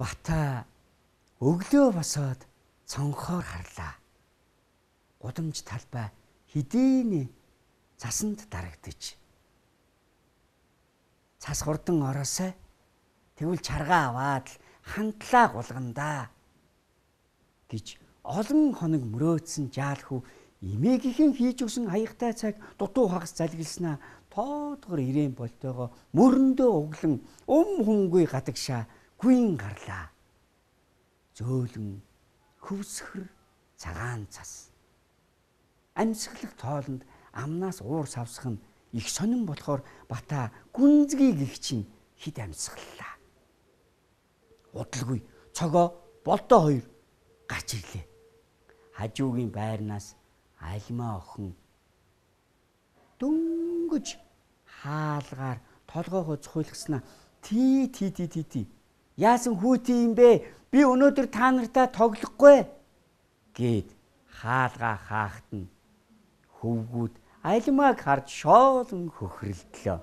Бата өглөө босоод цонхоор харлаа. Гудамж талбай хэдийнэ цасанд дарагдчих. Цас хурдан ороосай. Тэгвэл чаргаа аваад л хандлаа гулгандаа гэж олон хоног мөрөөдсөн жаалхүү эмээгийнхэн хийж өгсөн хаягтай цаг дутуу хагас залгилснаа тоодгор ирээн болтойгоо мөрөндөө углан ум хунгүй гадагшаа гүйн гарлаа. Зөөлөн хөвсгөр цагаан цас. Амьсгалах тоолонд амнаас уур савсах нь их сонин болохоор бата гүнзгий гих чинь хид амьсгаллаа. Удалгүй цогоо болдоо хоёр гарч ирлээ. Хажуугийн байрнаас альмаа охин дөнгөж хаалгаар толгоогоо цохиулгаснаа тий тий тий тий яасан хүүти юм бэ? Би өнөөдөр та нартай тоглохгүй гэд хаалгаа хаахт нь хөвгүүд альмааг харж шоолон хөхрөлдлөө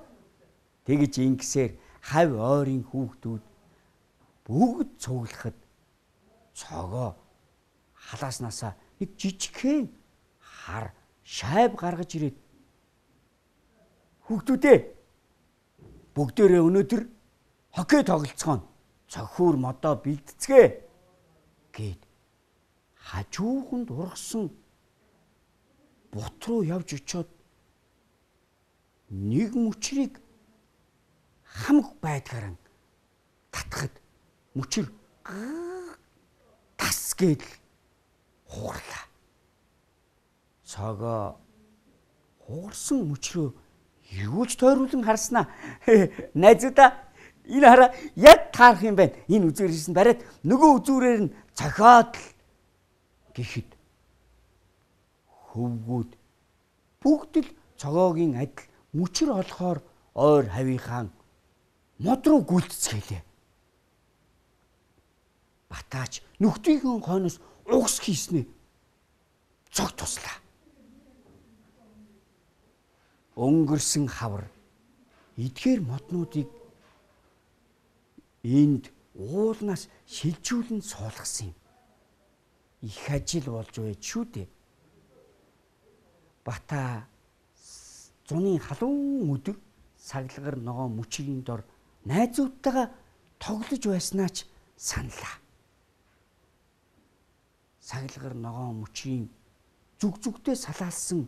тэгж ингэсээр хав ойрын хүүхдүүд бүгд цуглахад цогоо халааснасаа нэг жижигхэн хар шайб гаргаж ирээд хүүхдүүдээ бүгдээрээ өнөөдөр хоккей тоглолцгоно цохиур модоо бэлтцгээ гэд хажууханд ургасан бут руу явж очиод нэг мөчрийг хамг байдгаараа татхад мөчр тас гээд хугарлаа. Цогоо хугарсан мөчрөө юу ч тойруулан харснаа. Найзуудаа энэ хараа яг таарах юм байна. Энэ үзүүрээс нь бариад нөгөө үзүүрээр нь цохиод л гэхэд хөвгүүд бүгд л цогоогийн адил мөчр олохоор ойр хавийнхаан мод руу гүйлцгэлээ. Батаач нүхтийн хойноос угс хийснэ. Цог туслаа. Өнгөрсөн хавар эдгээр моднуудыг энд уулнаас шилжүүлэн суулгасан юм. Их ажил болж байж шүү дээ. Бата зуны халуун өдөр саглагар ногоо мөчрийн дор найзуудтайгаа тоглож байснаа ч саналаа. Саглагар ногоо мөчрийн зүг зүгтээ салаалсан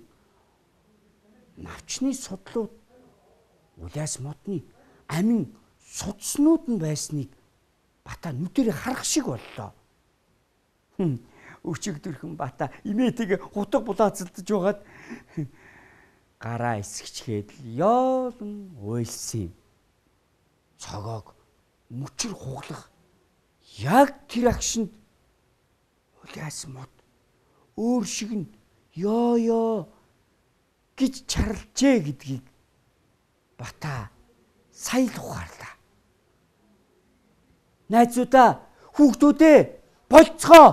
навчны судлууд улаас модны амин судснууд нь байсныг бата нүдэрээ харах шиг боллоо. Өчигдөрхөн бата имээтэйг хутга булаацалдж байгаад гараа эсгчгээд л ёолон уйлсан юм. Цогоог мөчр хуглах яг тэр агшинд улаас мод өөр шиг нь ёо ёо гэж чарлжээ гэдгийг бата сая л ухаарлаа. Найзуудаа хүүхдүүдээ болцгоо.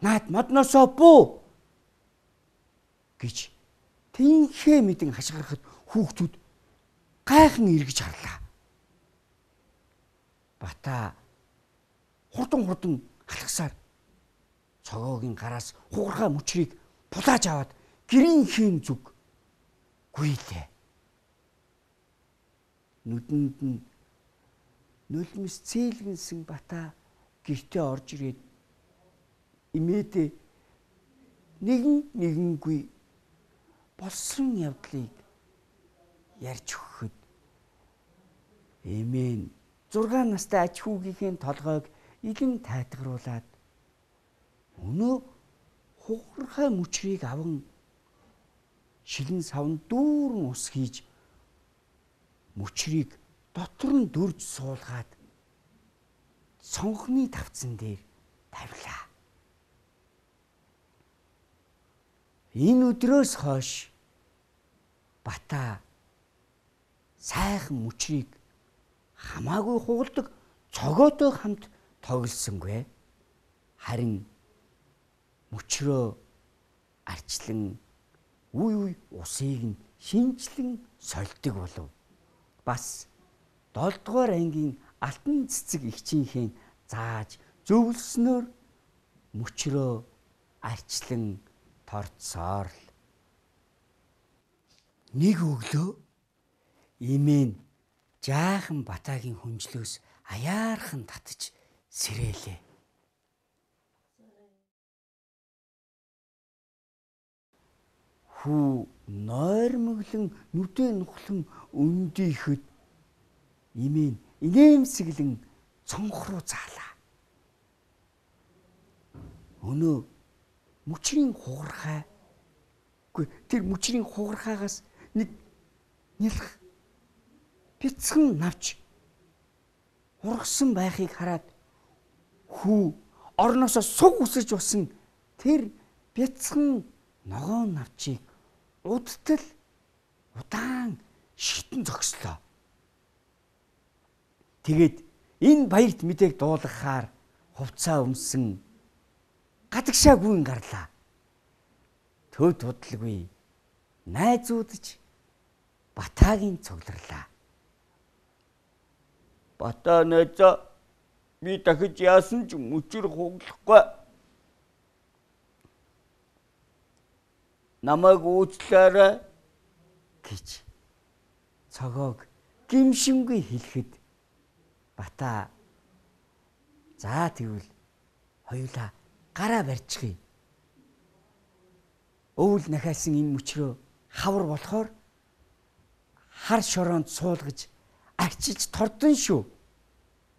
Наад модносоо буу гэж тэнхээ мэдэн хашгирахад хүүхдүүд гайхан эргэж харлаа. Бата хурдан хурдан халахсаар цогоогийн гараас хугархаа мөчрийг булааж аваад гэрийнхэн зүг гүйлээ. Нүдэнд нь нулимс цээлгэнсэн бата гэртээ орж ирээд имээдээ нэгэн нэгэнгүй болсон явдлыг ярьж өгөхөд эмээн 6 настай аж хүүгийнхээ толгойг илэн тайтгаруулад өнөө хугархай мөчрийг аван шилэн савн дүүрэн ус хийж мөчрийг дотор нь дөрж суулгаад сонхны тавцан дээр тавилаа. Энэ өдрөөс хойш бата сайхан мөчрийг хамаагүй хугалдаг цогоотой хамт тоглосонгүй. Харин мөчрөө арчлан үе үе усыг нь шинчлэн сольдог болов. Бас 7 дугаар ангийн алтан цэцэг ихчийнхээ зааж зөвлснөөр мөчрөө арчлан торцоор л нэг өглөө имэн жаахан батагийн хүнжлөөс аяархан татж сэрээлээ. Хүү нойрмоглон нүдэн нухлан өндийхэд имэн инээмсэглэн цонх руу заалаа. Өнөө мөчрийн хугархай. Үгүй тэр мөчрийн хугархаагаас нэг нялх бяцхан навч ургасан байхыг хараад хүү орноосоо суг үсэж усан тэр бяцхан ногоон навчийг удтал удаан шитэн зогслоо. Тэгээд энэ баярт мэдээг дуулгахаар хувцаа өмсөн гадагшаагүй гарлаа. Төв тудлгүй найзуудж батагийн цугларлаа. Бата найзаа би дахиж яасан ч мөчөр хуглахгүй. Намайг уучлаарай гэж цогоог гимшингүй хэлэхэд бата за тэгвэл хоёулаа гараа барьчихъя. Өвөл нахаасан энэ мөчрөө хавар болохоор хар шороонд суулгаж арчиж тордон шүү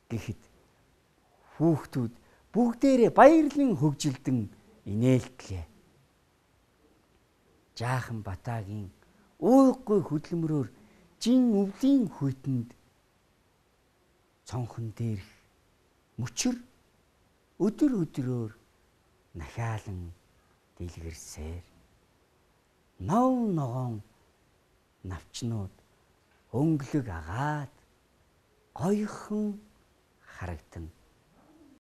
гэхэд хүүхдүүд бүгдээрээ баярлан хөгжилдөн инээлтлээ. Жаахан батагийн ууггүй хөдөлмөрөөр жин өвлийн хүйтэнд цонхон дээрх мөчөр өдөр өдрөөр нахаалан дэлгэрсээр нов ногоон навчнууд өнгөлөг агаад гоёхон харагдана.